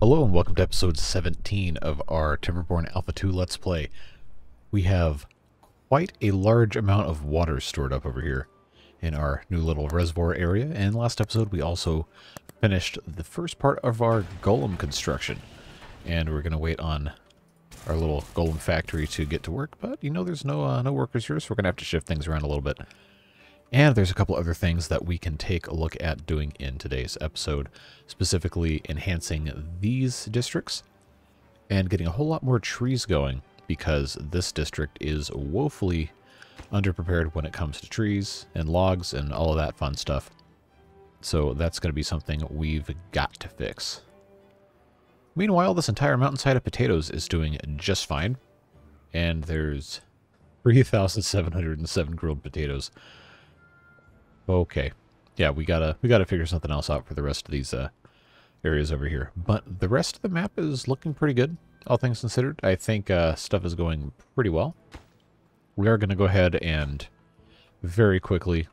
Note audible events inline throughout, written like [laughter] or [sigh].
Hello and welcome to episode 17 of our Timberborn Alpha 2 Let's Play. We have quite a large amount of water stored up over here in our new little reservoir area, and last episode we also finished the first part of our golem construction. And we're going to wait on our little golem factory to get to work, but you know there's no, uh, no workers here, so we're going to have to shift things around a little bit. And there's a couple other things that we can take a look at doing in today's episode, specifically enhancing these districts and getting a whole lot more trees going because this district is woefully underprepared when it comes to trees and logs and all of that fun stuff. So that's going to be something we've got to fix. Meanwhile, this entire mountainside of potatoes is doing just fine. And there's 3,707 grilled potatoes Okay. Yeah, we gotta we gotta figure something else out for the rest of these uh, areas over here. But the rest of the map is looking pretty good, all things considered. I think uh, stuff is going pretty well. We are to go ahead and very quickly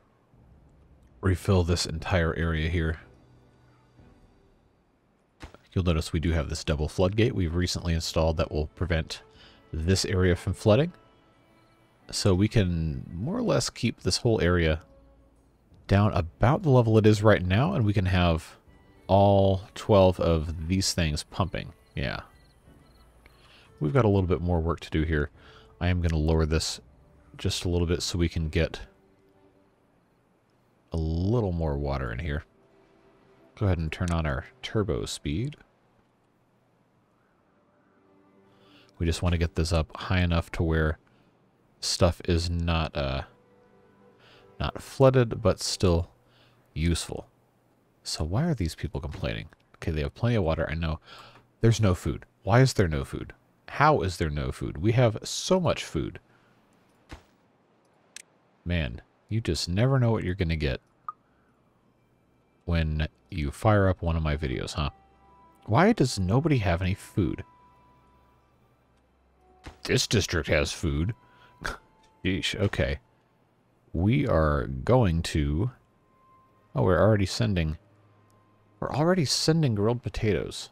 refill this entire area here. You'll notice we do have this double floodgate we've recently installed that will prevent this area from flooding. So we can more or less keep this whole area down about the level it is right now, and we can have all 12 of these things pumping. Yeah. We've got a little bit more work to do here. I am going to lower this just a little bit so we can get a little more water in here. Go ahead and turn on our turbo speed. We just want to get this up high enough to where stuff is not uh, not flooded, but still useful. So why are these people complaining? Okay, they have plenty of water. I know there's no food. Why is there no food? How is there no food? We have so much food. Man, you just never know what you're going to get when you fire up one of my videos, huh? Why does nobody have any food? This district has food. [laughs] Yeesh, okay we are going to... Oh, we're already sending... We're already sending grilled potatoes.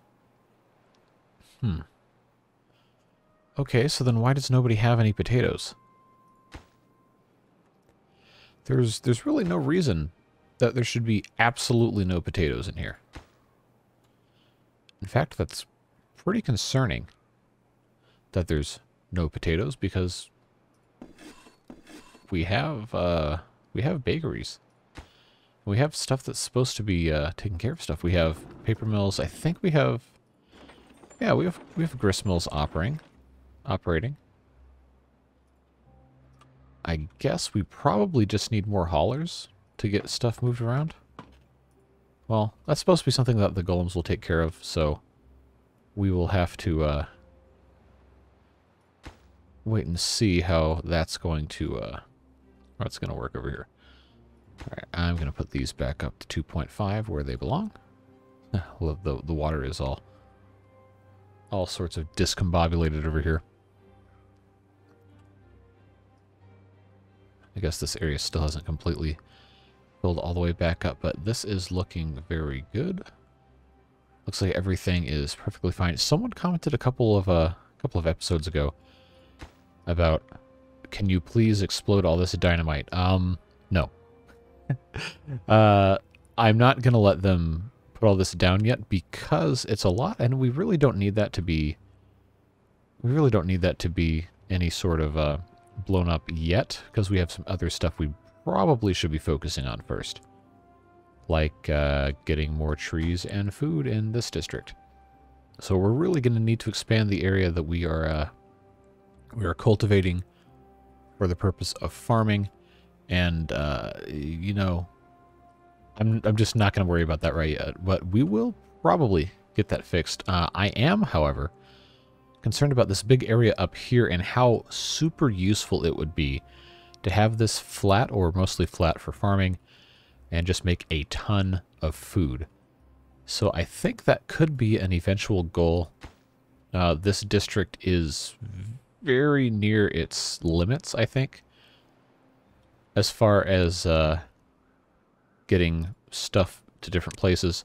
Hmm. Okay, so then why does nobody have any potatoes? There's there's really no reason that there should be absolutely no potatoes in here. In fact, that's pretty concerning that there's no potatoes because we have uh, we have bakeries. We have stuff that's supposed to be uh, taking care of stuff. We have paper mills. I think we have, yeah, we have we have grist mills operating, operating. I guess we probably just need more haulers to get stuff moved around. Well, that's supposed to be something that the golems will take care of, so we will have to uh, wait and see how that's going to uh, it's going to work over here. All right, I'm going to put these back up to 2.5 where they belong. [laughs] the, the water is all all sorts of discombobulated over here. I guess this area still hasn't completely filled all the way back up, but this is looking very good. Looks like everything is perfectly fine. Someone commented a couple of uh, a couple of episodes ago about can you please explode all this dynamite? Um, no. [laughs] uh, I'm not going to let them put all this down yet because it's a lot and we really don't need that to be we really don't need that to be any sort of uh, blown up yet because we have some other stuff we probably should be focusing on first like uh, getting more trees and food in this district so we're really going to need to expand the area that we are uh, we are cultivating for the purpose of farming. And, uh, you know, I'm, I'm just not going to worry about that right yet. But we will probably get that fixed. Uh, I am, however, concerned about this big area up here and how super useful it would be to have this flat or mostly flat for farming and just make a ton of food. So I think that could be an eventual goal. Uh, this district is very near its limits, I think, as far as uh, getting stuff to different places.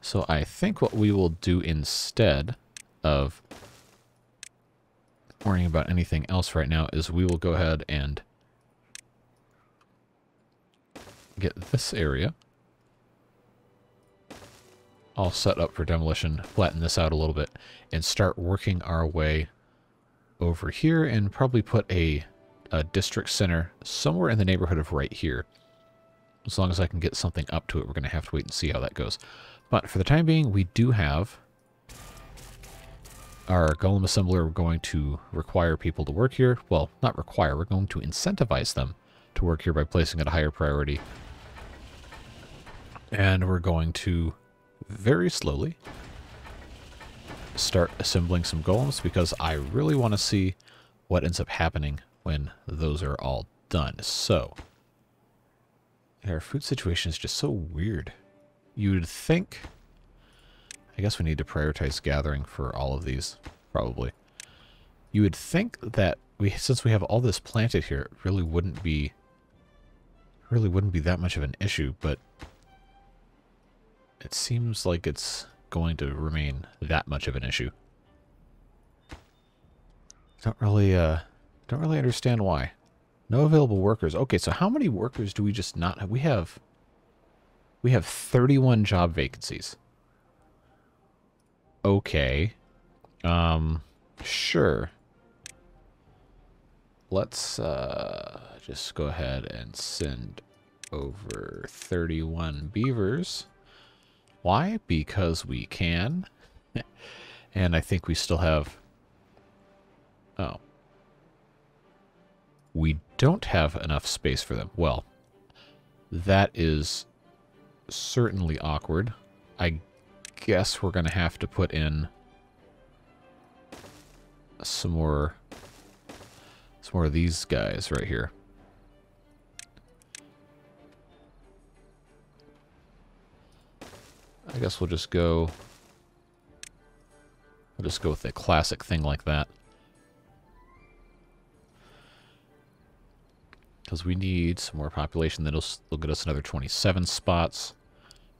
So I think what we will do instead of worrying about anything else right now is we will go ahead and get this area all set up for demolition, flatten this out a little bit, and start working our way over here and probably put a, a district center somewhere in the neighborhood of right here. As long as I can get something up to it, we're going to have to wait and see how that goes. But for the time being, we do have our golem assembler are going to require people to work here. Well, not require, we're going to incentivize them to work here by placing it a higher priority. And we're going to very slowly start assembling some golems because I really want to see what ends up happening when those are all done. So, our food situation is just so weird. You'd think... I guess we need to prioritize gathering for all of these, probably. You would think that we, since we have all this planted here, it really wouldn't be really wouldn't be that much of an issue, but it seems like it's going to remain that much of an issue. Don't really, uh, don't really understand why. No available workers. Okay, so how many workers do we just not have? We have, we have 31 job vacancies. Okay. Um, sure. Let's, uh, just go ahead and send over 31 beavers. Why? Because we can. [laughs] and I think we still have... Oh. We don't have enough space for them. Well, that is certainly awkward. I guess we're going to have to put in some more some more of these guys right here. I guess we'll just go... We'll just go with a classic thing like that. Because we need some more population. That'll, will get us another 27 spots.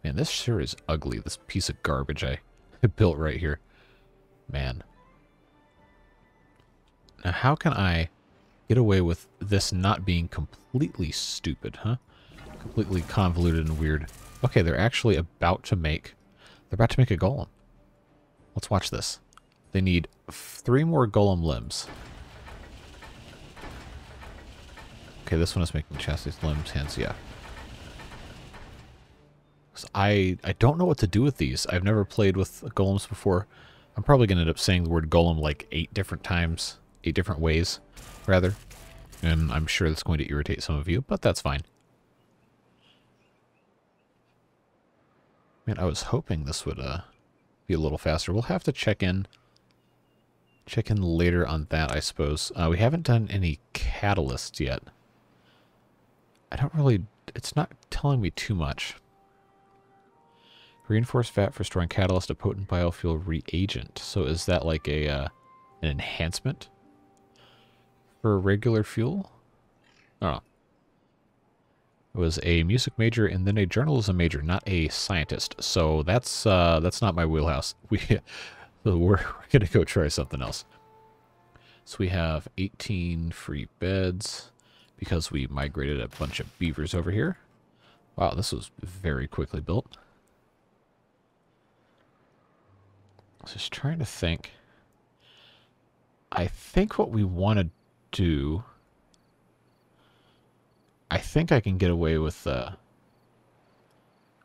Man, this sure is ugly. This piece of garbage I [laughs] built right here. Man. Now, how can I get away with this not being completely stupid, huh? Completely convoluted and weird. Okay, they're actually about to make... They're about to make a golem. Let's watch this. They need three more golem limbs. Okay, this one is making chassis, limbs, hands, yeah. I, I don't know what to do with these. I've never played with golems before. I'm probably going to end up saying the word golem like eight different times. Eight different ways, rather. And I'm sure that's going to irritate some of you, but that's fine. Man, I was hoping this would uh, be a little faster. We'll have to check in check in later on that, I suppose. Uh, we haven't done any catalysts yet. I don't really... It's not telling me too much. Reinforced vat for storing catalyst, a potent biofuel reagent. So is that like a uh, an enhancement for regular fuel? Was a music major and then a journalism major, not a scientist. So that's uh, that's not my wheelhouse. [laughs] We we're, we're gonna go try something else. So we have 18 free beds because we migrated a bunch of beavers over here. Wow, this was very quickly built. Just trying to think. I think what we want to do... I think I can get away with uh,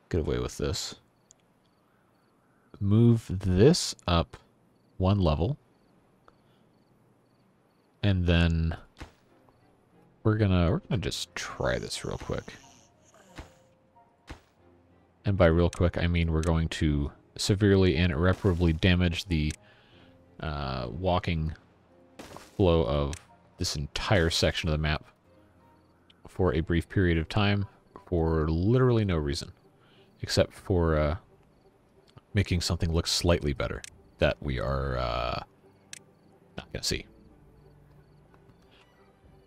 get away with this. Move this up one level. And then we're gonna we're gonna just try this real quick. And by real quick, I mean we're going to severely and irreparably damage the uh, walking flow of this entire section of the map for a brief period of time for literally no reason, except for uh, making something look slightly better that we are uh, not going to see.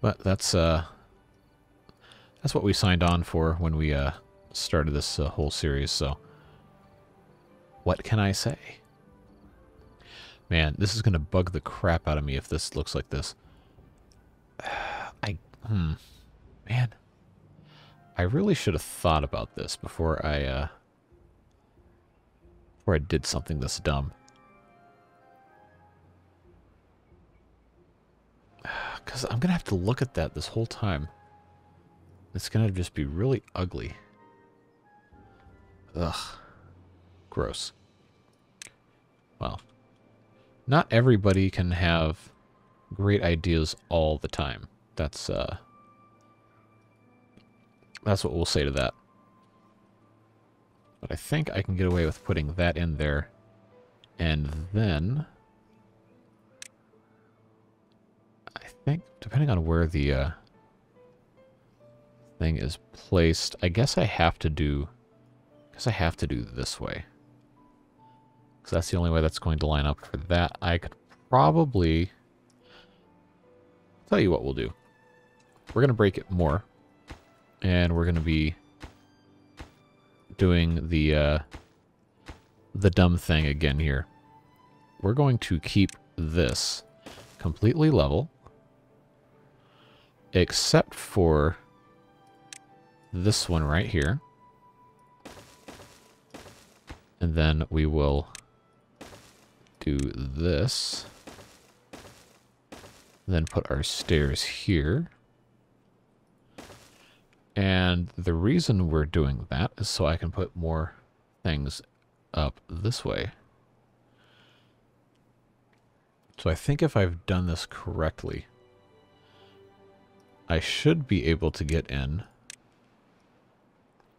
But that's uh, that's what we signed on for when we uh, started this uh, whole series, so What can I say? Man, this is going to bug the crap out of me if this looks like this. [sighs] I, hmm, man. I really should have thought about this before I, uh, before I did something this dumb. [sighs] Because I'm going to have to look at that this whole time. It's going to just be really ugly. Ugh. Gross. Well, not everybody can have great ideas all the time. That's, uh... That's what we'll say to that. But I think I can get away with putting that in there. And then... I think, depending on where the uh, thing is placed, I guess I have to do... I guess I have to do this way. Because that's the only way that's going to line up for that. I could probably... tell you what we'll do. We're going to break it more. And we're going to be doing the uh, the dumb thing again here. We're going to keep this completely level except for this one right here. And then we will do this. Then put our stairs here. And the reason we're doing that is so I can put more things up this way. So I think if I've done this correctly, I should be able to get in.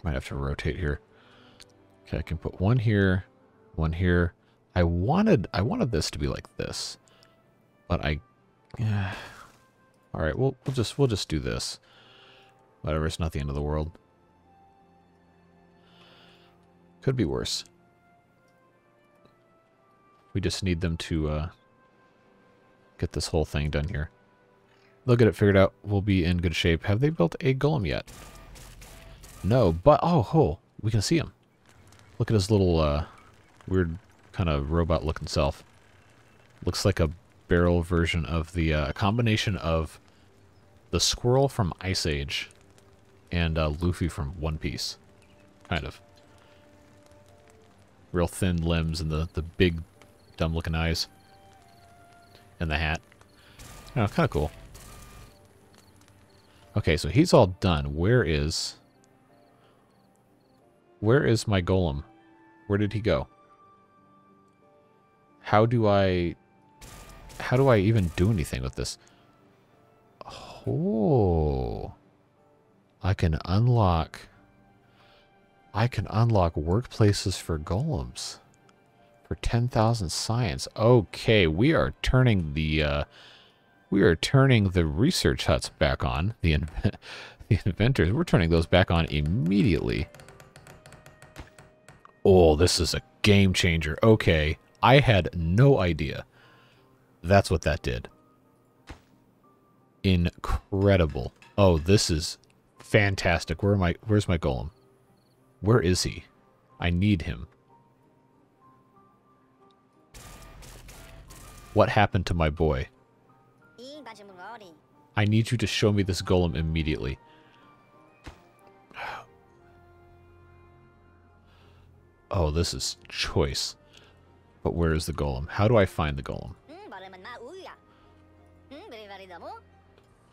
Might have to rotate here. Okay, I can put one here, one here. I wanted I wanted this to be like this, but I. Yeah. [sighs] All right, we'll we'll just we'll just do this. Whatever, it's not the end of the world. Could be worse. We just need them to uh, get this whole thing done here. They'll get it figured out. We'll be in good shape. Have they built a golem yet? No, but... Oh, oh we can see him. Look at his little uh, weird kind of robot-looking self. Looks like a barrel version of the... Uh, combination of the squirrel from Ice Age and uh, Luffy from One Piece. Kind of. Real thin limbs and the, the big, dumb-looking eyes. And the hat. Oh, kind of cool. Okay, so he's all done. Where is... Where is my golem? Where did he go? How do I... How do I even do anything with this? Oh... I can unlock... I can unlock workplaces for golems. For 10,000 science. Okay, we are turning the... Uh, we are turning the research huts back on. The, [laughs] the inventors. We're turning those back on immediately. Oh, this is a game changer. Okay, I had no idea. That's what that did. Incredible. Oh, this is Fantastic. Where am I? Where's my golem? Where is he? I need him. What happened to my boy? I need you to show me this golem immediately. [sighs] Oh, this is choice. But where is the golem? How do I find the golem?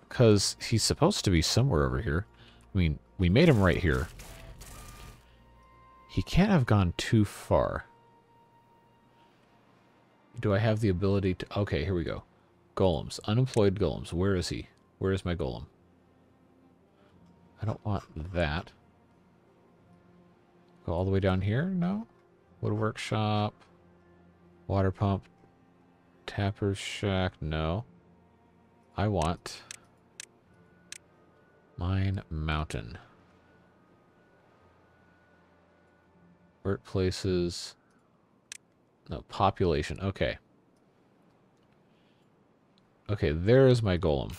Because he's supposed to be somewhere over here. I mean, we made him right here. He can't have gone too far. Do I have the ability to... Okay, here we go. Golems. Unemployed golems. Where is he? Where is my golem? I don't want that. Go all the way down here? No? Wood workshop. Water pump. Tapper's shack. No. I want... Mine Mountain. Workplaces. No, population. Okay. Okay, there is my golem.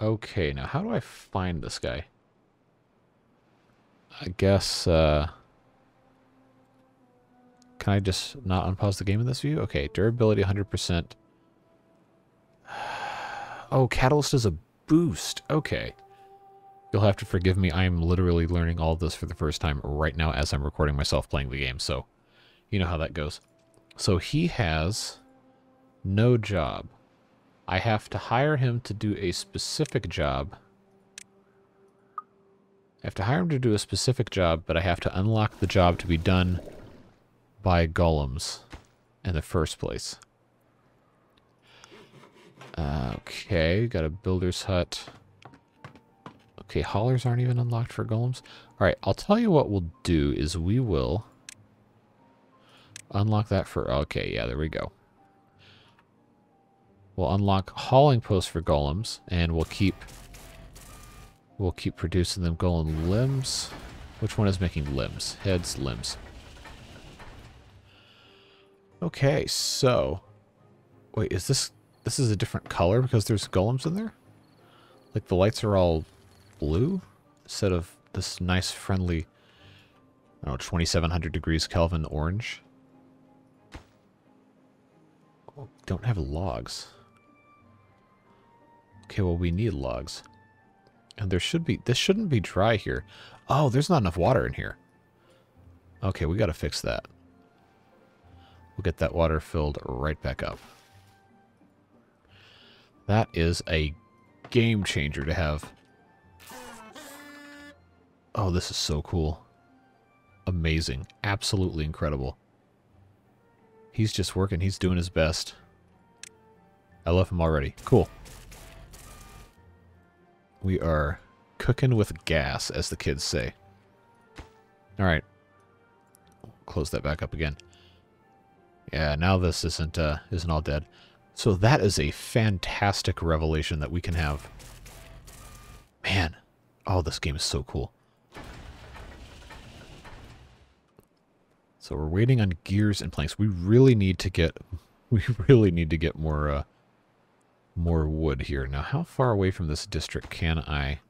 Okay, now how do I find this guy? I guess, uh... Can I just not unpause the game in this view? Okay, durability 100%. [sighs] Oh, Catalyst is a boost. Okay. You'll have to forgive me. I am literally learning all this for the first time right now as I'm recording myself playing the game. So, you know how that goes. So he has no job. I have to hire him to do a specific job. I have to hire him to do a specific job, but I have to unlock the job to be done by golems in the first place. Okay, got a builder's hut. Okay, haulers aren't even unlocked for golems. Alright, I'll tell you what we'll do is we will unlock that for... Okay, yeah, there we go. We'll unlock hauling posts for golems, and we'll keep... We'll keep producing them golem limbs. Which one is making limbs? Heads, limbs. Okay, so... Wait, is this... This is a different color because there's golems in there? Like the lights are all blue instead of this nice friendly, I don't know, 2700 degrees Kelvin orange. Oh, don't have logs. Okay, well we need logs. And there should be, this shouldn't be dry here. Oh, there's not enough water in here. Okay, we gotta fix that. We'll get that water filled right back up. That is a game changer to have. Oh, this is so cool. Amazing. Absolutely incredible. He's just working. He's doing his best. I love him already. Cool. We are cooking with gas, as the kids say. Alright. Close that back up again. Yeah, now this isn't uh, isn't all dead. So that is a fantastic revelation that we can have. Man, oh, this game is so cool. So we're waiting on gears and planks. We really need to get, [laughs] we really need to get more, uh, more wood here. Now, how far away from this district can I,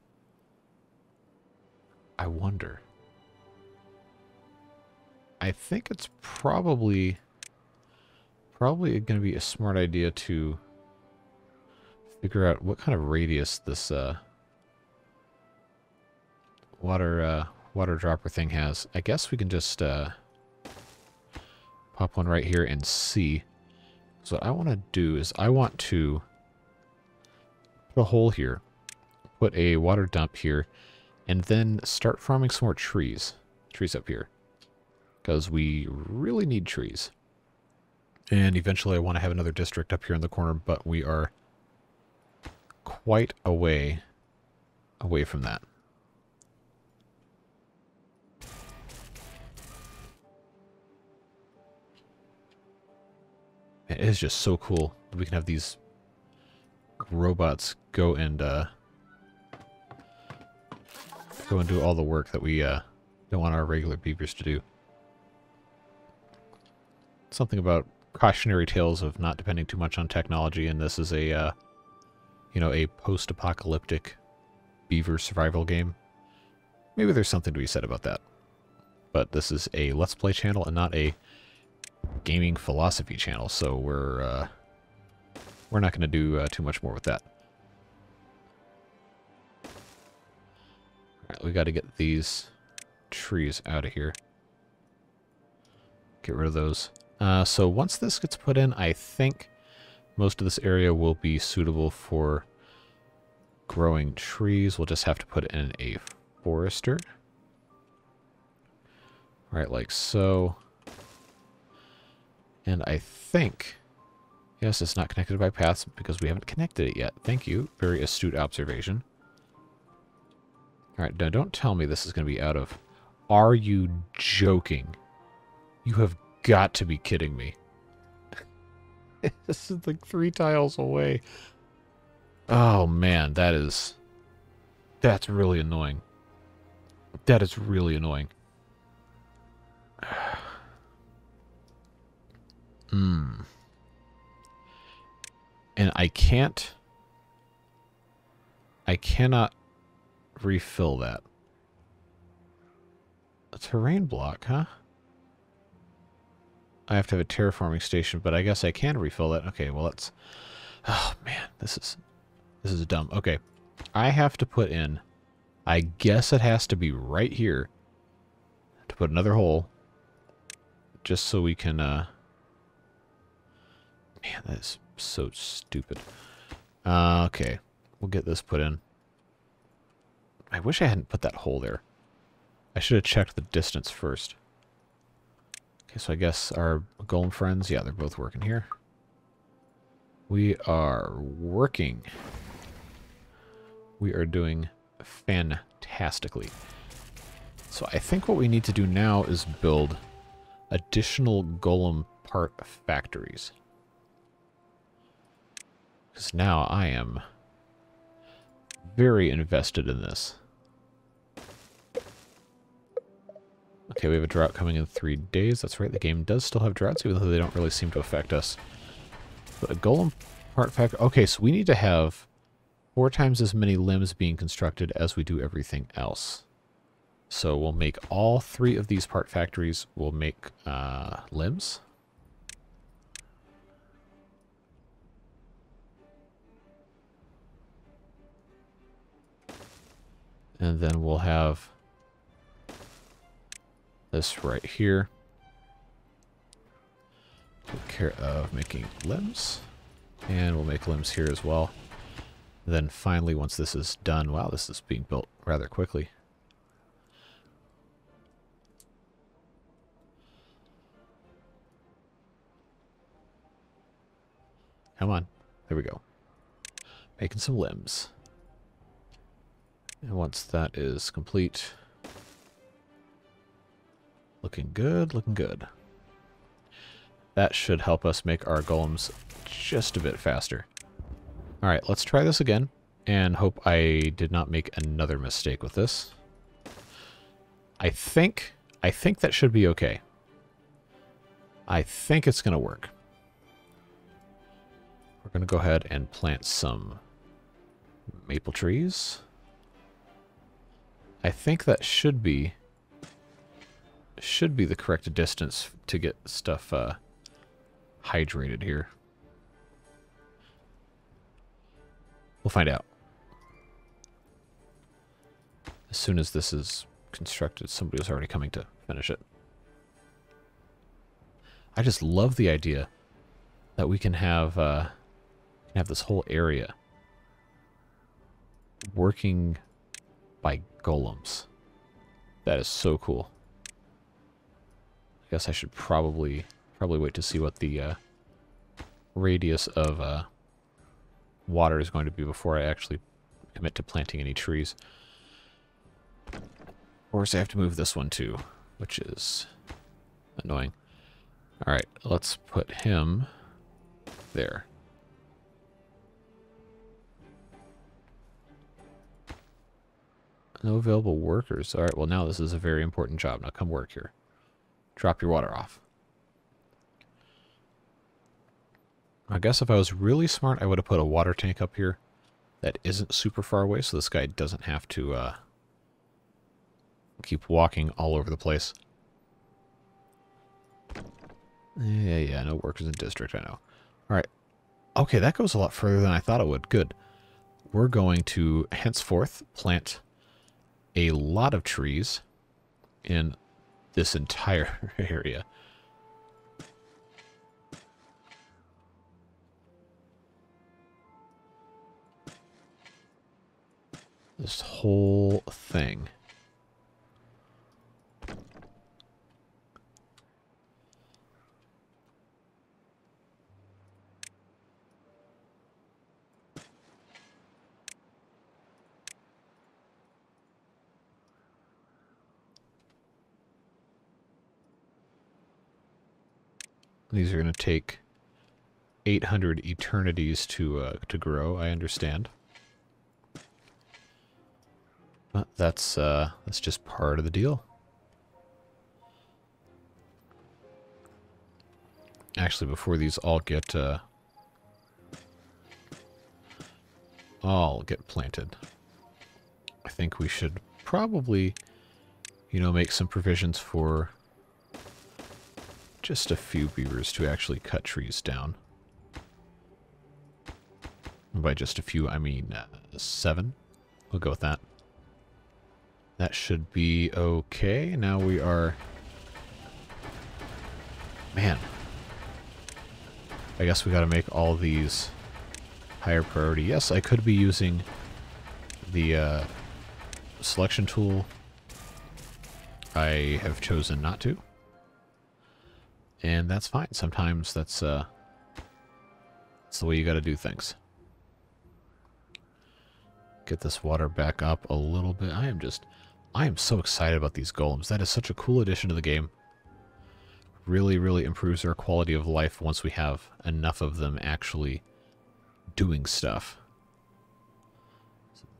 I wonder. I think it's probably probably going to be a smart idea to figure out what kind of radius this uh, water uh, water dropper thing has. I guess we can just uh, pop one right here and see. So what I want to do is I want to put a hole here, put a water dump here, and then start farming some more trees. Trees up here. Because we really need trees. And eventually I want to have another district up here in the corner, but we are quite away away from that. It is just so cool. We can have these robots go and uh, go and do all the work that we uh, don't want our regular beavers to do. Something about cautionary tales of not depending too much on technology, and this is a, uh, you know, a post-apocalyptic beaver survival game. Maybe there's something to be said about that. But this is a Let's Play channel and not a gaming philosophy channel, so we're, uh, we're not going to do uh, too much more with that. Alright, we got to get these trees out of here. Get rid of those. Uh, so once this gets put in, I think most of this area will be suitable for growing trees. We'll just have to put in a forester. Right, like so. And I think, yes, it's not connected by paths because we haven't connected it yet. Thank you. Very astute observation. All right, now don't tell me this is going to be out of... Are you joking? You have got to be kidding me. [laughs] this is like three tiles away. Oh man, that is... That's really annoying. That is really annoying. [sighs] Hmm. And I can't... I cannot refill that. A terrain block, huh? I have to have a terraforming station, but I guess I can refill it. Okay, well, let's... Oh, man, this is... This is dumb. Okay, I have to put in... I guess it has to be right here to put another hole just so we can... Uh, man, that is so stupid. Uh, okay, we'll get this put in. I wish I hadn't put that hole there. I should have checked the distance first. Okay, so I guess our golem friends, yeah, they're both working here. We are working. We are doing fantastically. So I think what we need to do now is build additional golem part factories. Because now I am very invested in this. Okay, we have a drought coming in three days. That's right, the game does still have droughts, even though they don't really seem to affect us. A golem part factor... Okay, so we need to have four times as many limbs being constructed as we do everything else. So we'll make all three of these part factories. We'll make uh, limbs. And then we'll have this right here. Take care of making limbs. And we'll make limbs here as well. Then finally, once this is done, wow, this is being built rather quickly. Come on. There we go. Making some limbs. And once that is complete, Looking good, looking good. That should help us make our golems just a bit faster. Alright, let's try this again, and hope I did not make another mistake with this. I think, I think that should be okay. I think it's going to work. We're going to go ahead and plant some maple trees. I think that should be should be the correct distance to get stuff uh, hydrated here. We'll find out. As soon as this is constructed, somebody was already coming to finish it. I just love the idea that we can have uh, have this whole area working by golems. That is so cool guess I should probably probably wait to see what the uh, radius of uh, water is going to be before I actually commit to planting any trees. Of course, I have to move this one too, which is annoying. Alright, let's put him there. No available workers. Alright, well now this is a very important job. Now come work here. Drop your water off. I guess if I was really smart, I would have put a water tank up here that isn't super far away, so this guy doesn't have to uh, keep walking all over the place. Yeah, yeah, no workers in district, I know. Alright. Okay, that goes a lot further than I thought it would. Good. We're going to henceforth plant a lot of trees in this entire [laughs] area. This whole thing. These are going to take 800 eternities to uh, to grow, I understand. But that's uh, that's just part of the deal. Actually, before these all get uh, all get planted, I think we should probably, you know, make some provisions for just a few beavers to actually cut trees down. And by just a few, I mean uh, seven. We'll go with that. That should be okay. Now we are... Man. I guess we gotta make all these higher priority. Yes, I could be using the uh, selection tool. I have chosen not to. And that's fine. Sometimes that's, uh, that's the way you gotta do things. Get this water back up a little bit. I am just... I am so excited about these golems. That is such a cool addition to the game. Really, really improves our quality of life once we have enough of them actually doing stuff.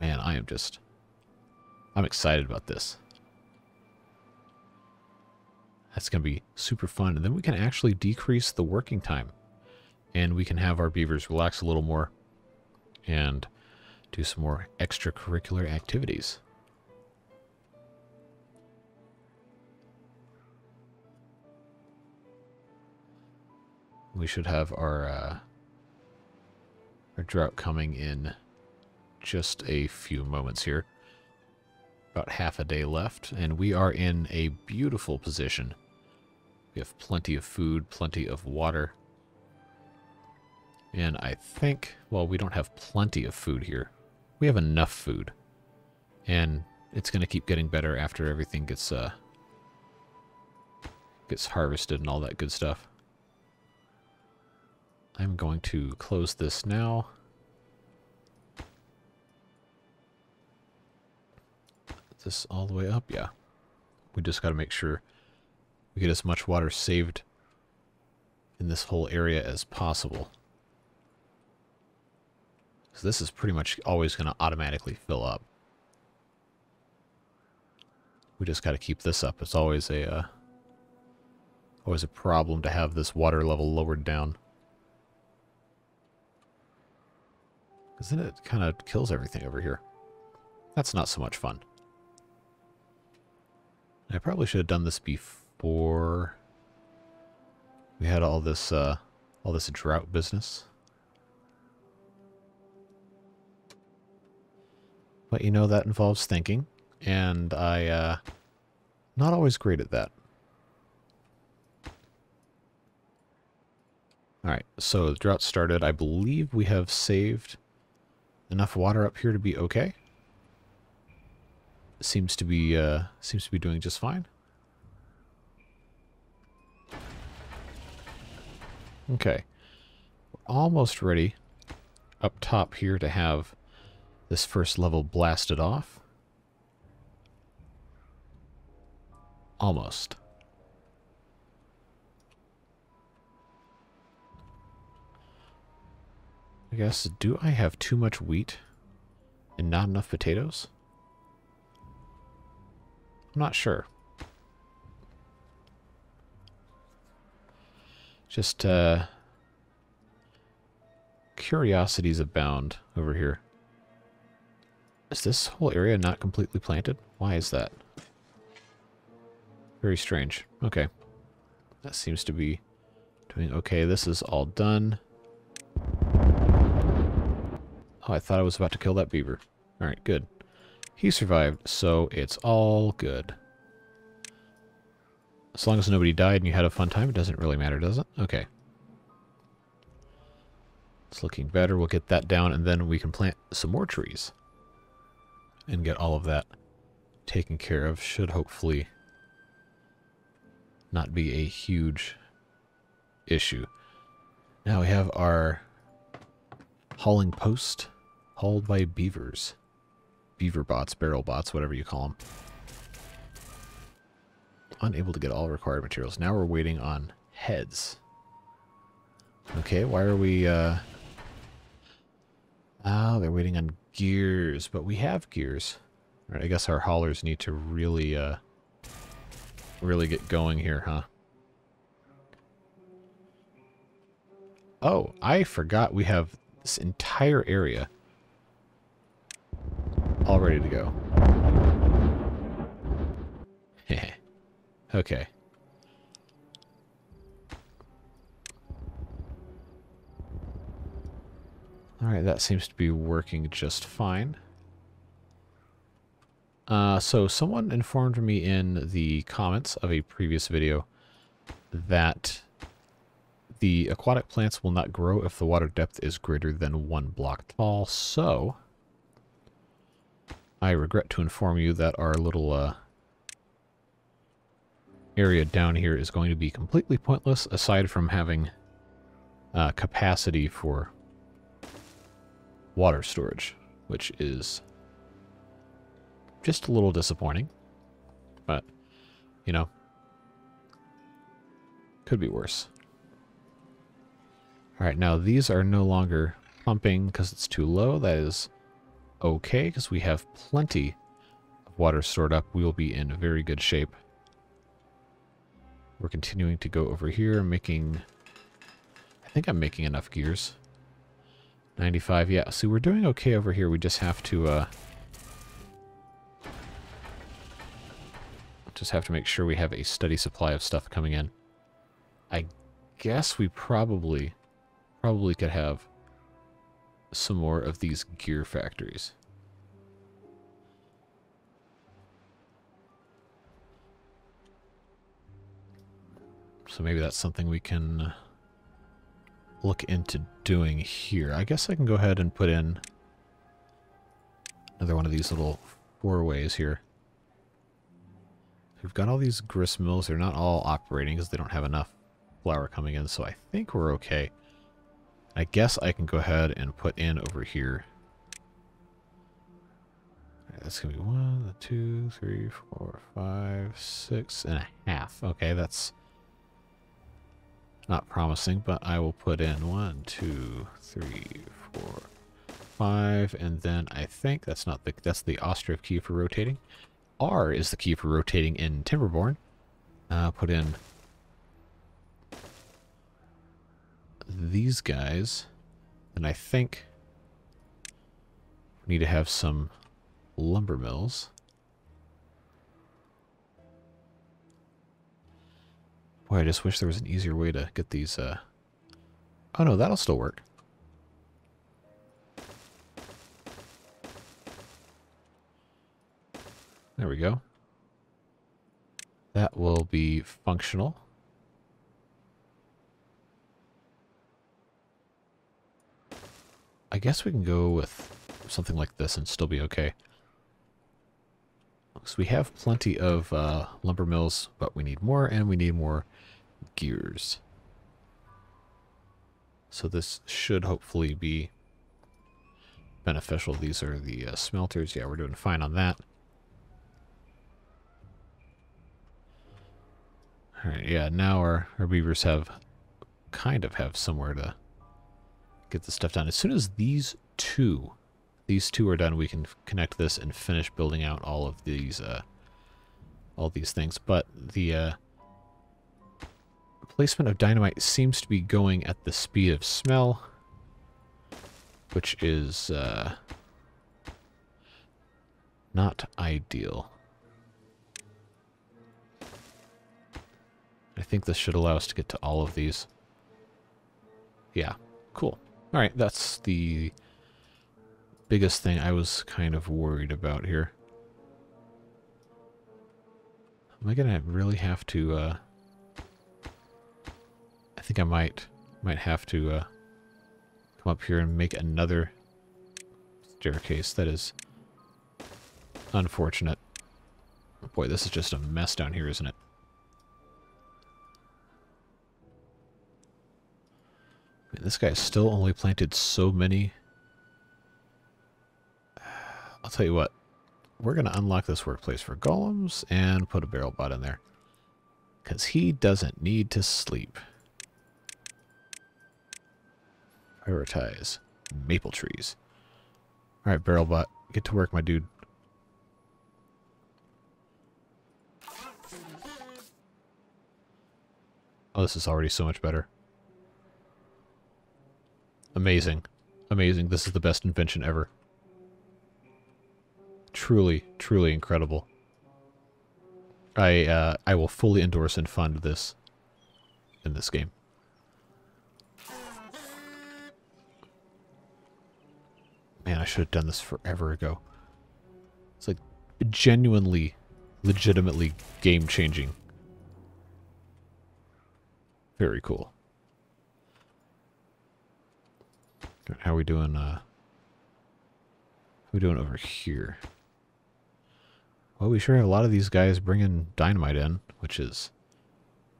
Man, I am just... I'm excited about this. That's going to be super fun. And then we can actually decrease the working time. And we can have our beavers relax a little more. And do some more extracurricular activities. We should have our, uh, our drought coming in just a few moments here. About half a day left, and we are in a beautiful position. We have plenty of food, plenty of water. And I think, well, we don't have plenty of food here. We have enough food. And it's going to keep getting better after everything gets, uh, gets harvested and all that good stuff. I'm going to close this now. this all the way up? Yeah. We just got to make sure we get as much water saved in this whole area as possible. So this is pretty much always going to automatically fill up. We just got to keep this up. It's always a uh, always a problem to have this water level lowered down. Because then it kind of kills everything over here. That's not so much fun. I probably should have done this before we had all this, uh, all this drought business. But you know, that involves thinking, and I, uh, not always great at that. Alright, so the drought started. I believe we have saved enough water up here to be okay. Seems to be uh, seems to be doing just fine. Okay. We're almost ready up top here to have this first level blasted off. Almost. I guess, do I have too much wheat and not enough potatoes? I'm not sure. Just, uh... Curiosities abound over here. Is this whole area not completely planted? Why is that? Very strange. Okay. That seems to be doing okay. This is all done. Oh, I thought I was about to kill that beaver. Alright, good. He survived, so it's all good. As long as nobody died and you had a fun time, it doesn't really matter, does it? Okay. It's looking better. We'll get that down, and then we can plant some more trees. And get all of that taken care of. Should hopefully not be a huge issue. Now we have our hauling post hauled by beavers beaver bots, barrel bots, whatever you call them. Unable to get all required materials. Now we're waiting on heads. Okay, why are we, uh... Oh, they're waiting on gears, but we have gears. Alright, I guess our haulers need to really, uh... Really get going here, huh? Oh, I forgot we have this entire area all ready to go. Okay. Alright, that seems to be working just fine. Uh, so someone informed me in the comments of a previous video that the aquatic plants will not grow if the water depth is greater than one block tall, so I regret to inform you that our little uh, area down here is going to be completely pointless aside from having uh, capacity for water storage, which is just a little disappointing. But, you know, could be worse. Alright, now these are no longer pumping because it's too low. That is okay because we have plenty of water stored up. We will be in a very good shape. We're continuing to go over here, making... I think I'm making enough gears. 95, yeah. So we're doing okay over here. We just have to, uh... Just have to make sure we have a steady supply of stuff coming in. I guess we probably, probably could have some more of these gear factories. So maybe that's something we can look into doing here. I guess I can go ahead and put in another one of these little four ways here. We've got all these grist mills. They're not all operating because they don't have enough flour coming in, so I think we're okay. I guess I can go ahead and put in over here. Right, that's going to be one, two, three, four, five, six and a half. Okay, that's not promising, but I will put in one, two, three, four, five, and then I think that's not the that's the Ostriv key for rotating. R is the key for rotating in Timberborn. Uh, put in these guys, and I think we need to have some lumber mills. Boy, I just wish there was an easier way to get these, uh... Oh no, that'll still work. There we go. That will be functional. I guess we can go with something like this and still be okay. So we have plenty of uh, lumber mills, but we need more, and we need more gears. So this should hopefully be beneficial. These are the uh, smelters. Yeah, we're doing fine on that. Alright, yeah, now our, our beavers have kind of have somewhere to get the stuff done. As soon as these two these two are done, we can connect this and finish building out all of these, uh, all these things. But the uh, placement of dynamite seems to be going at the speed of smell, which is uh, not ideal. I think this should allow us to get to all of these. Yeah, cool. All right, that's the biggest thing I was kind of worried about here. Am I gonna really have to, uh... I think I might, might have to, uh, come up here and make another staircase. That is unfortunate. Boy, this is just a mess down here, isn't it? This guy still only planted so many [sighs] I'll tell you what. We're going to unlock this workplace for golems and put a barrel bot in there. Because he doesn't need to sleep. Prioritize maple trees. Alright, barrel bot. Get to work, my dude. Oh, this is already so much better. Amazing. Amazing. This is the best invention ever. truly, truly incredible. I uh, I will fully endorse and fund this in this game. Man, I should have done this forever ago. It's like genuinely, legitimately game-changing. Very cool. How are we doing, uh... How we doing over here? Well, we sure have a lot of these guys bringing dynamite in, which is,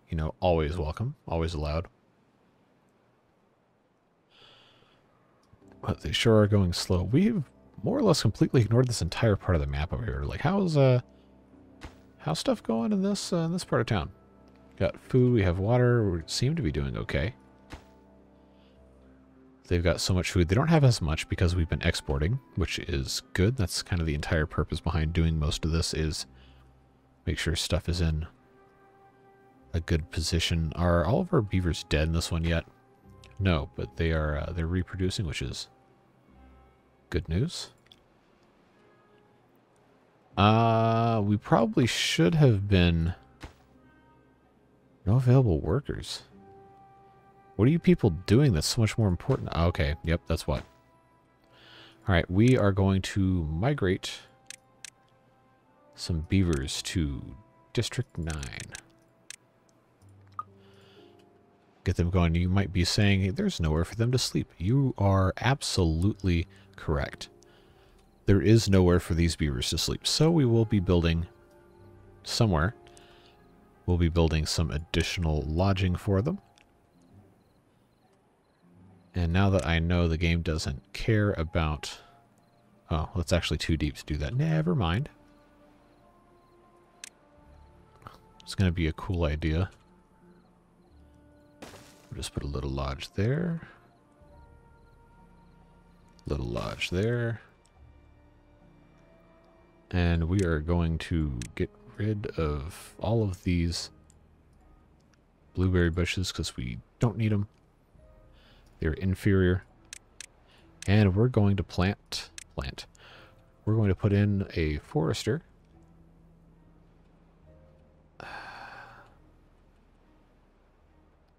you know, always welcome, always allowed. But they sure are going slow. We've more or less completely ignored this entire part of the map over here. Like, how's, uh, how's stuff going in this, uh, in this part of town? Got food, we have water, we seem to be doing okay. They've got so much food. They don't have as much because we've been exporting, which is good. That's kind of the entire purpose behind doing most of this is make sure stuff is in a good position. Are all of our beavers dead in this one yet? No, but they are uh, they're reproducing, which is good news. Uh, we probably should have been no available workers. What are you people doing that's so much more important? Ah, okay, yep, that's what. Alright, we are going to migrate some beavers to District 9. Get them going. You might be saying, there's nowhere for them to sleep. You are absolutely correct. There is nowhere for these beavers to sleep. So we will be building somewhere. We'll be building some additional lodging for them. And now that I know the game doesn't care about... Oh, that's actually too deep to do that. Never mind. It's going to be a cool idea. We'll just put a little lodge there. Little lodge there. And we are going to get rid of all of these blueberry bushes because we don't need them. They're inferior. And we're going to plant, plant. We're going to put in a forester.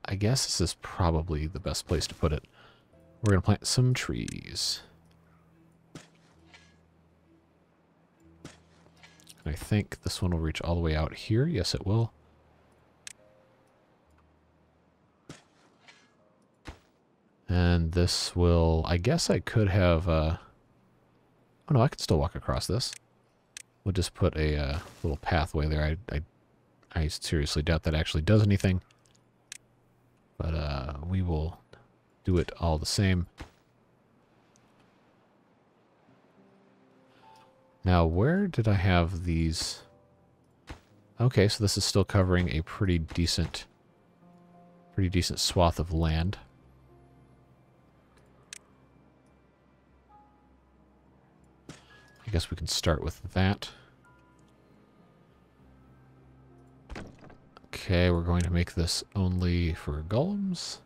I guess this is probably the best place to put it. We're going to plant some trees. And I think this one will reach all the way out here. Yes, it will. And this will, I guess I could have, uh, oh no, I could still walk across this. We'll just put a uh, little pathway there. I, I, I seriously doubt that actually does anything. But uh, we will do it all the same. Now, where did I have these? Okay, so this is still covering a pretty decent, pretty decent swath of land. I guess we can start with that. Okay, we're going to make this only for golems.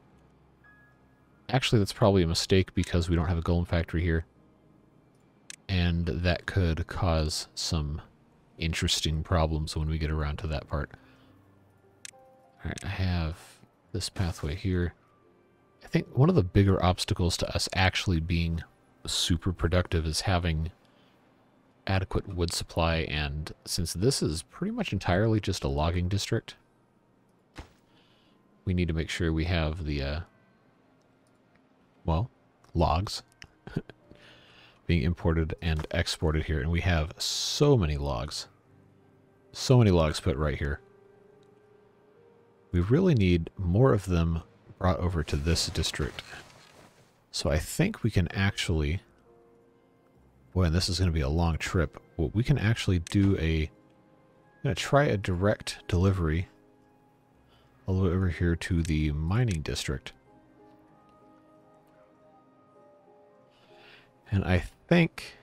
Actually, that's probably a mistake because we don't have a golem factory here. And that could cause some interesting problems when we get around to that part. Alright, I have this pathway here. I think one of the bigger obstacles to us actually being super productive is having adequate wood supply, and since this is pretty much entirely just a logging district, we need to make sure we have the, uh, well, logs [laughs] being imported and exported here. And we have so many logs. So many logs put right here. We really need more of them brought over to this district. So I think we can actually Boy, and this is going to be a long trip. Well, we can actually do a... I'm going to try a direct delivery all the way over here to the mining district. And I think...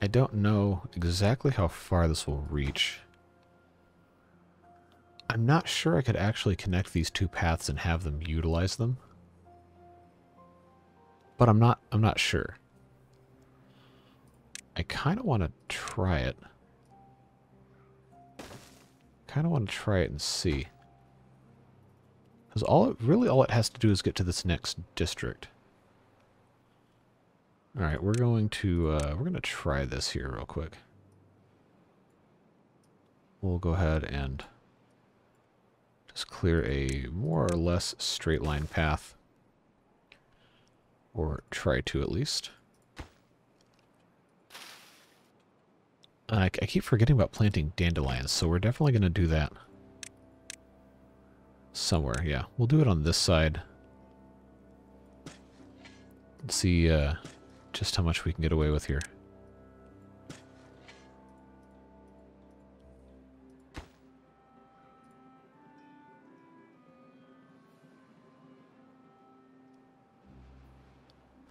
I don't know exactly how far this will reach. I'm not sure I could actually connect these two paths and have them utilize them. But I'm not I'm not sure. I kind of want to try it. Kind of want to try it and see. Because all it, really all it has to do is get to this next district. All right, we're going to uh, we're going to try this here real quick. We'll go ahead and just clear a more or less straight line path. Or try to at least. I, I keep forgetting about planting dandelions, so we're definitely going to do that. Somewhere, yeah. We'll do it on this side. Let's see uh, just how much we can get away with here.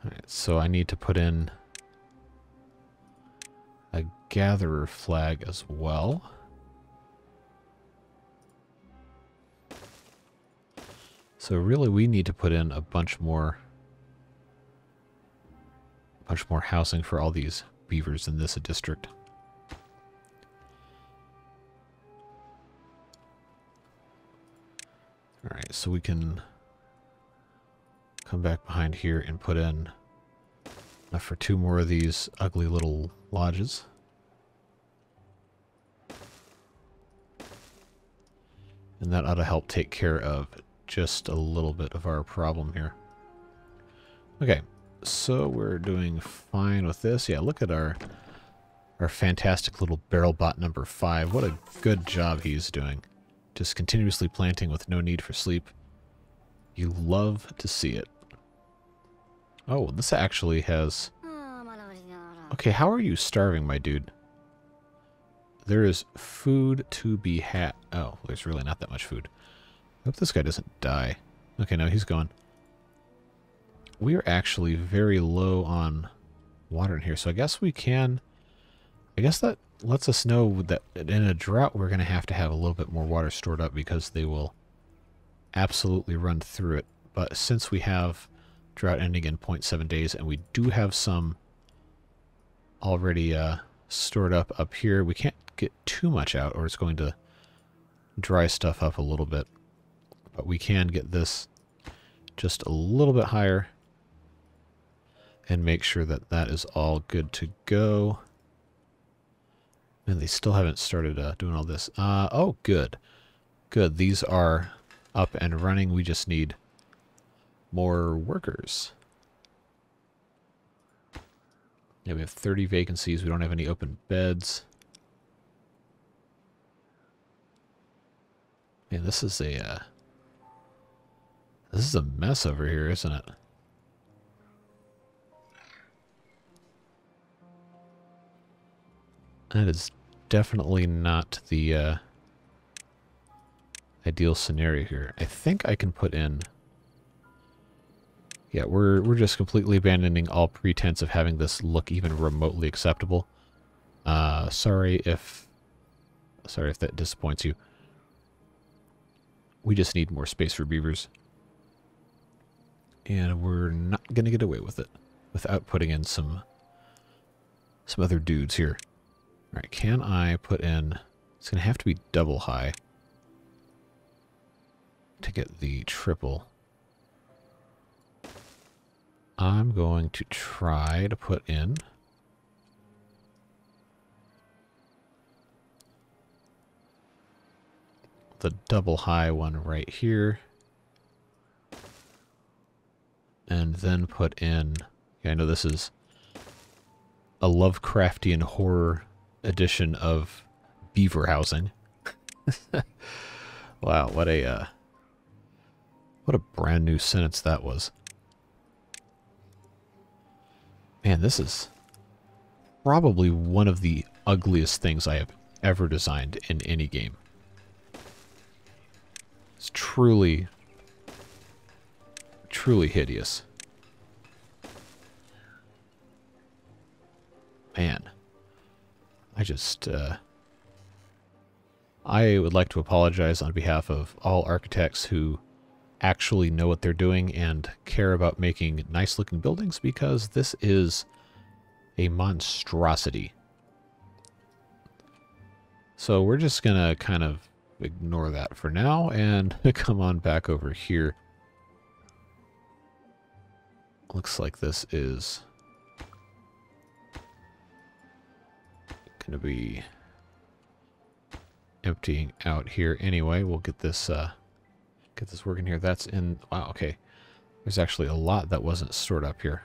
Alright, so I need to put in gatherer flag as well. So really we need to put in a bunch more a bunch more housing for all these beavers in this district. Alright, so we can come back behind here and put in enough for two more of these ugly little lodges. And that ought to help take care of just a little bit of our problem here. Okay, so we're doing fine with this. Yeah, look at our our fantastic little barrel bot number five. What a good job he's doing. Just continuously planting with no need for sleep. You love to see it. Oh, this actually has... Oh, okay, how are you starving, my dude? There is food to be had. Oh, there's really not that much food. I hope this guy doesn't die. Okay, no, he's gone. We are actually very low on water in here, so I guess we can... I guess that lets us know that in a drought we're going to have to have a little bit more water stored up because they will absolutely run through it. But since we have drought ending in 0.7 days and we do have some already uh, stored up up here, we can't get too much out or it's going to dry stuff up a little bit. But we can get this just a little bit higher and make sure that that is all good to go. And they still haven't started uh, doing all this. Uh, oh, good. Good. These are up and running. We just need more workers. Yeah, we have 30 vacancies. We don't have any open beds. Man, this is a uh, this is a mess over here, isn't it? That is definitely not the uh, ideal scenario here. I think I can put in... Yeah, we're, we're just completely abandoning all pretense of having this look even remotely acceptable. Uh, sorry if... Sorry if that disappoints you. We just need more space for beavers. And we're not going to get away with it without putting in some some other dudes here. All right, can I put in... It's going to have to be double high to get the triple. I'm going to try to put in... the double high one right here. And then put in... I know this is a Lovecraftian horror edition of beaver housing. [laughs] wow, what a uh, what a brand new sentence that was. Man, this is probably one of the ugliest things I have ever designed in any game. It's truly, truly hideous. Man. I just, uh, I would like to apologize on behalf of all architects who actually know what they're doing and care about making nice looking buildings because this is a monstrosity. So we're just going to kind of ignore that for now and [laughs] come on back over here. Looks like this is going to be emptying out here anyway. We'll get this uh, get this working here. That's in, wow, okay. There's actually a lot that wasn't stored up here.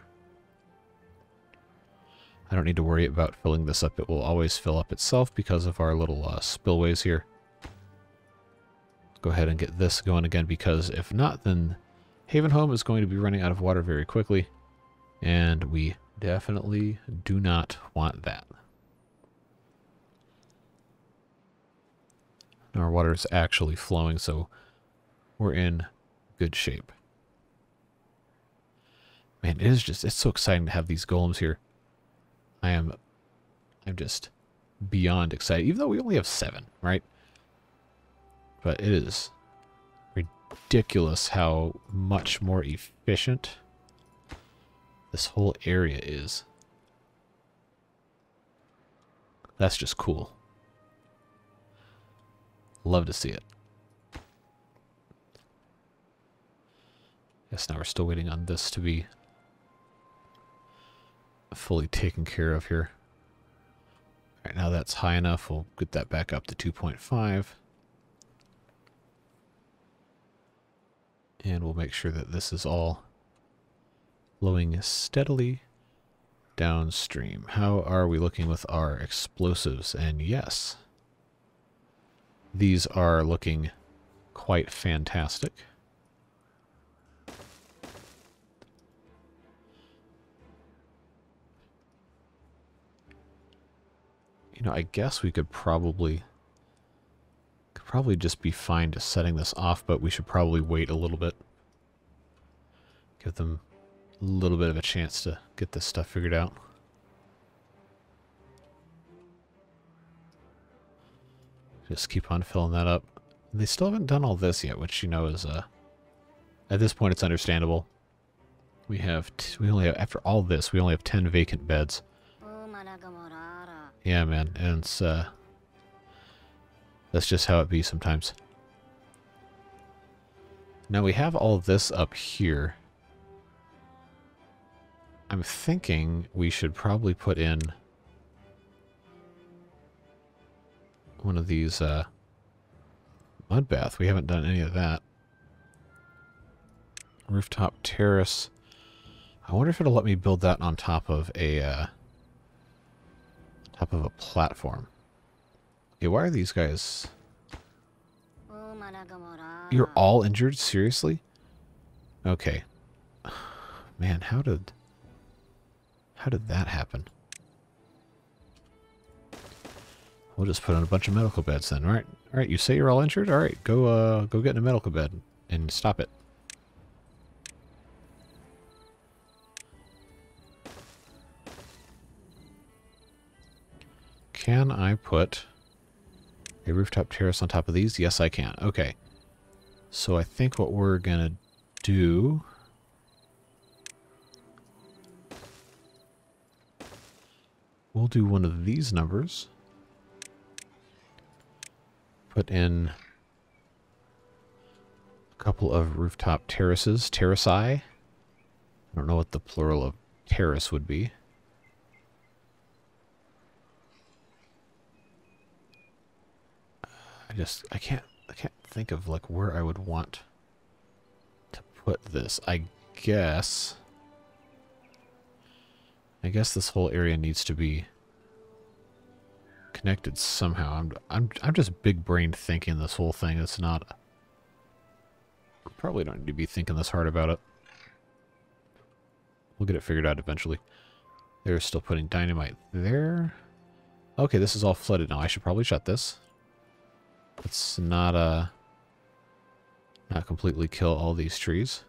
I don't need to worry about filling this up. It will always fill up itself because of our little uh, spillways here. Go ahead and get this going again because if not, then Haven Home is going to be running out of water very quickly. And we definitely do not want that. Our water is actually flowing, so we're in good shape. Man, it is just, it's so exciting to have these golems here. I am, I'm just beyond excited, even though we only have seven, right? But it is ridiculous how much more efficient this whole area is. That's just cool. Love to see it. Guess now we're still waiting on this to be fully taken care of here. Alright, now that's high enough. We'll get that back up to 2.5. And we'll make sure that this is all flowing steadily downstream. How are we looking with our explosives? And yes, these are looking quite fantastic. You know, I guess we could probably could probably just be fine just setting this off, but we should probably wait a little bit. Give them a little bit of a chance to get this stuff figured out. Just keep on filling that up. They still haven't done all this yet, which you know is uh at this point it's understandable. We have we only have after all this we only have 10 vacant beds. Yeah, man, and it's uh that's just how it be sometimes. Now we have all this up here. I'm thinking we should probably put in one of these uh, mud bath. We haven't done any of that. Rooftop terrace. I wonder if it'll let me build that on top of a uh, top of a platform. Okay, why are these guys? You're all injured? Seriously? Okay. Man, how did how did that happen? We'll just put on a bunch of medical beds then. All right. All right. You say you're all injured? All right. Go, uh, go get in a medical bed and stop it. Can I put a rooftop terrace on top of these? Yes, I can. Okay. So I think what we're going to do... We'll do one of these numbers put in a couple of rooftop terraces, terraci. I don't know what the plural of terrace would be. I just, I can't, I can't think of like where I would want to put this. I guess, I guess this whole area needs to be connected somehow. I'm I'm I'm just big brained thinking this whole thing. It's not. Probably don't need to be thinking this hard about it. We'll get it figured out eventually. They're still putting dynamite there. Okay, this is all flooded now. I should probably shut this. Let's not uh not completely kill all these trees.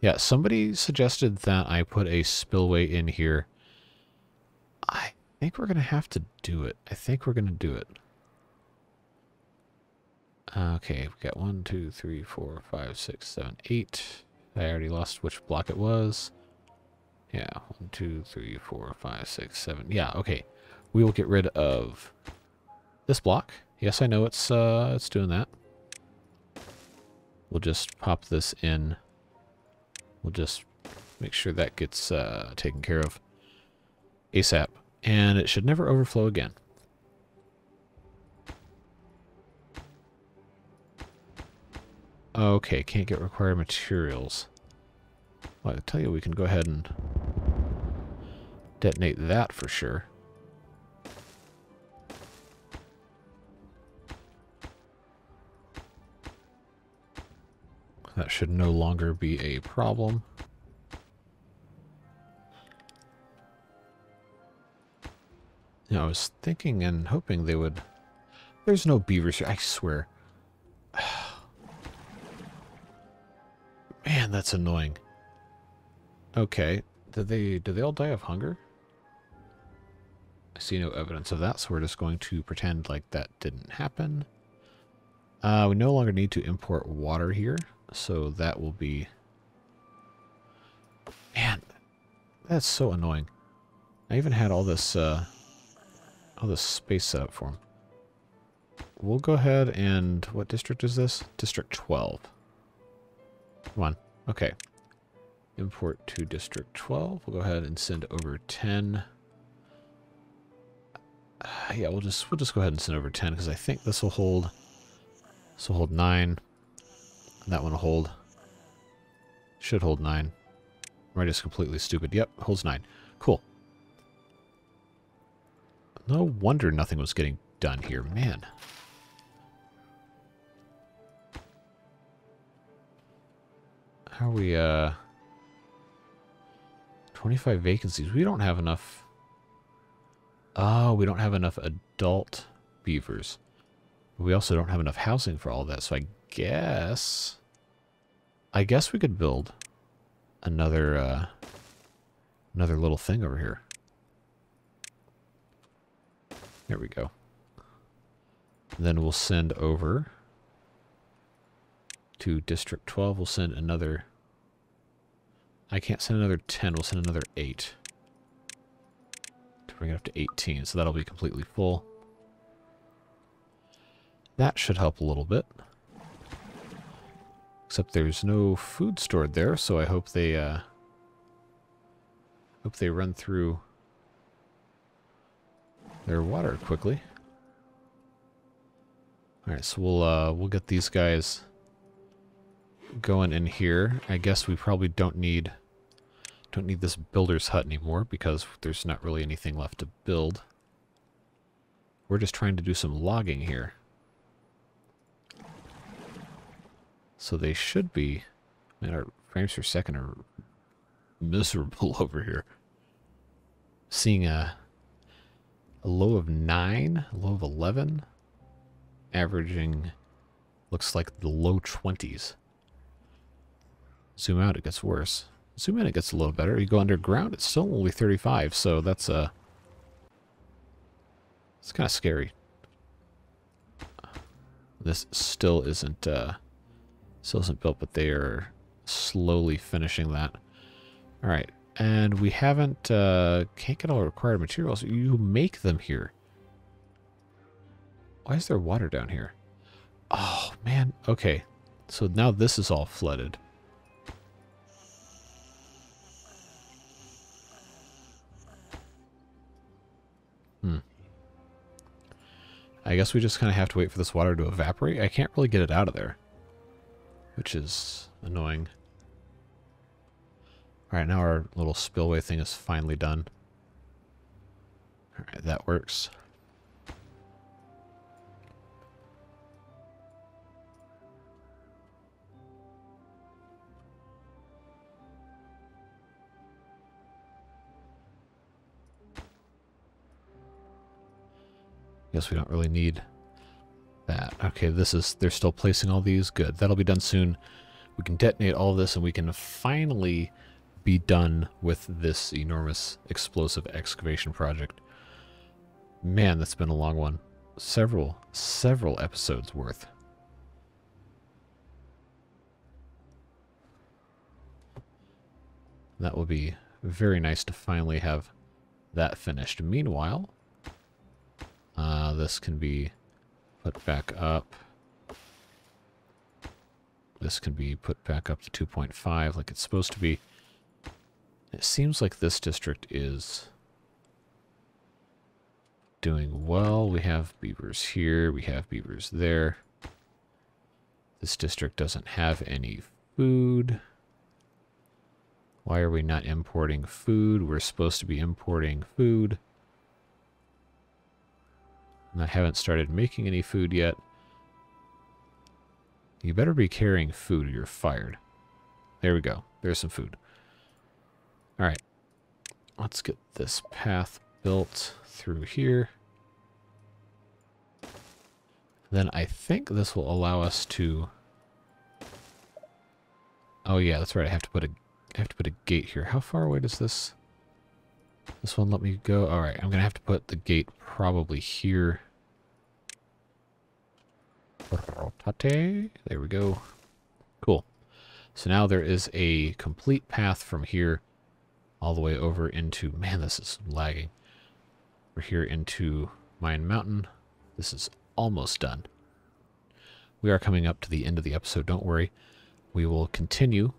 Yeah, somebody suggested that I put a spillway in here. I think we're going to have to do it. I think we're going to do it. Okay, we got one, two, three, four, five, six, seven, eight. I already lost which block it was. Yeah, one, two, three, four, five, six, seven. Yeah, okay. We will get rid of this block. Yes, I know it's uh, it's doing that. We'll just pop this in. We'll just make sure that gets uh, taken care of ASAP. And it should never overflow again. Okay, can't get required materials. Well, I tell you, we can go ahead and detonate that for sure. That should no longer be a problem. You know, I was thinking and hoping they would... There's no beavers here, I swear. [sighs] Man, that's annoying. Okay. Did they did they all die of hunger? I see no evidence of that, so we're just going to pretend like that didn't happen. Uh, we no longer need to import water here, so that will be... Man, that's so annoying. I even had all this, uh, all this space set up for them. We'll go ahead and... What district is this? District 12. Come on. Okay. Import to District 12. We'll go ahead and send over 10. Uh, yeah, we'll just we'll just go ahead and send over 10 because I think this will hold will hold 9. That one will hold should hold 9. Am I just completely stupid? Yep, holds 9. Cool. No wonder nothing was getting done here. Man. How are we, uh... 25 vacancies. We don't have enough... Oh, we don't have enough adult beavers. We also don't have enough housing for all that, so I guess... I guess we could build another, uh... Another little thing over here. There we go. Then we'll send over to District 12. We'll send another... I can't send another 10. We'll send another 8. To bring it up to 18. So that'll be completely full. That should help a little bit. Except there's no food stored there, so I hope they, uh... Hope they run through their water quickly. Alright, so we'll, uh, we'll get these guys going in here. I guess we probably don't need don't need this builder's hut anymore because there's not really anything left to build. We're just trying to do some logging here. So they should be... Man, our frames per second are miserable [laughs] over here. Seeing a, a low of 9, a low of 11, averaging looks like the low 20s. Zoom out, it gets worse. Zoom in, it gets a little better. You go underground, it's still only 35, so that's, uh... It's kind of scary. This still isn't, uh... Still isn't built, but they are slowly finishing that. Alright, and we haven't, uh... Can't get all the required materials. You make them here. Why is there water down here? Oh, man. Okay. So now this is all flooded. Hmm. I guess we just kind of have to wait for this water to evaporate. I can't really get it out of there. Which is annoying. Alright, now our little spillway thing is finally done. Alright, that works. Guess we don't really need that. Okay, this is, they're still placing all these. Good. That'll be done soon. We can detonate all this and we can finally be done with this enormous explosive excavation project. Man, that's been a long one. Several, several episodes worth. That will be very nice to finally have that finished. Meanwhile, uh, this can be put back up. This can be put back up to 2.5 like it's supposed to be. It seems like this district is doing well. We have beavers here. We have beavers there. This district doesn't have any food. Why are we not importing food? We're supposed to be importing food. And I haven't started making any food yet. You better be carrying food or you're fired. There we go. There's some food. Alright. Let's get this path built through here. Then I think this will allow us to... Oh yeah, that's right. I have to put a I have to put a gate here. How far away does this this one let me go? All right, I'm gonna have to put the gate probably here. There we go. Cool. So now there is a complete path from here all the way over into... Man, this is lagging. We're here into Mayan Mountain. This is almost done. We are coming up to the end of the episode, don't worry. We will continue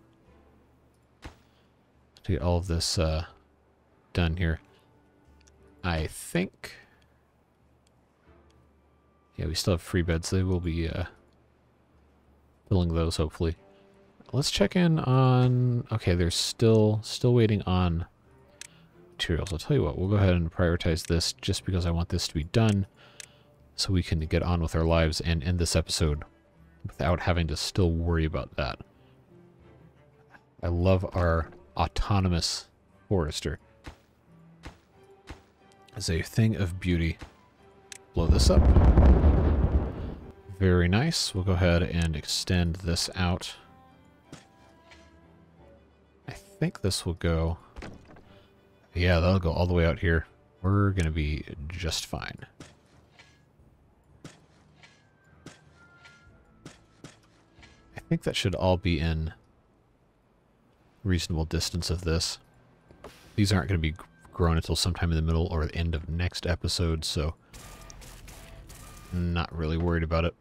to get all of this uh, done here. I think... Yeah, we still have free beds. They will be uh, filling those, hopefully. Let's check in on... Okay, they're still still waiting on materials. I'll tell you what, we'll go ahead and prioritize this just because I want this to be done so we can get on with our lives and end this episode without having to still worry about that. I love our autonomous forester. As a thing of beauty. Blow this up. Very nice. We'll go ahead and extend this out. I think this will go... Yeah, that'll go all the way out here. We're going to be just fine. I think that should all be in reasonable distance of this. These aren't going to be grown until sometime in the middle or the end of next episode, so not really worried about it.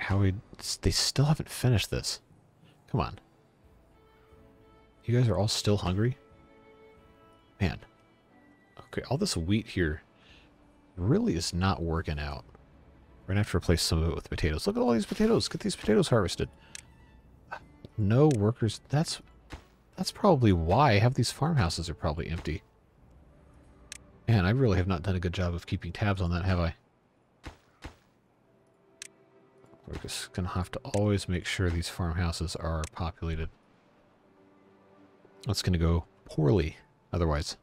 How we... They still haven't finished this. Come on. You guys are all still hungry? Man. Okay, all this wheat here really is not working out. We're going to have to replace some of it with potatoes. Look at all these potatoes. Get these potatoes harvested. No workers. That's that's probably why half these farmhouses are probably empty. Man, I really have not done a good job of keeping tabs on that, have I? We're just going to have to always make sure these farmhouses are populated. That's going to go poorly otherwise.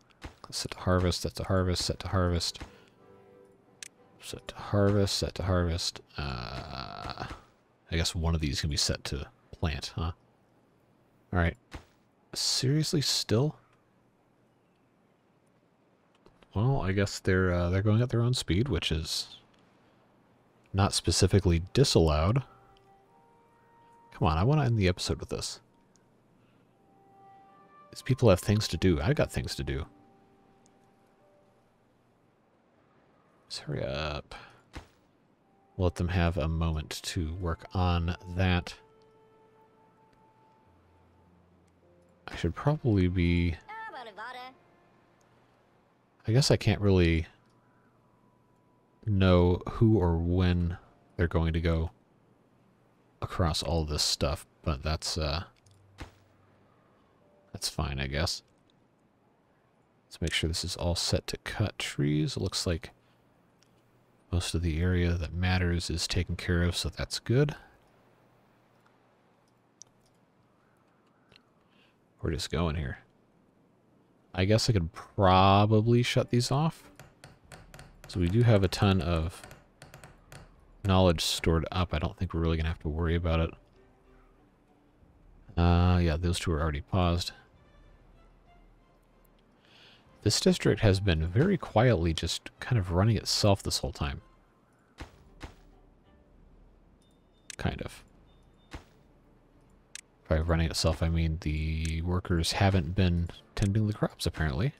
Set to harvest, set to harvest, set to harvest. Set to harvest, set to harvest. Uh, I guess one of these can be set to plant, huh? Alright. Seriously, still? Well, I guess they're uh, they're going at their own speed, which is not specifically disallowed. Come on, I want to end the episode with this. These people have things to do. I've got things to do. Let's hurry up. Let them have a moment to work on that. I should probably be... Ah, I guess I can't really know who or when they're going to go across all this stuff, but that's uh that's fine, I guess. Let's make sure this is all set to cut trees. It looks like most of the area that matters is taken care of, so that's good. We're just going here. I guess I could probably shut these off. So we do have a ton of knowledge stored up. I don't think we're really going to have to worry about it. Uh, yeah, those two are already paused. This district has been very quietly just kind of running itself this whole time. Kind of. By running itself, I mean the workers haven't been tending the crops, apparently.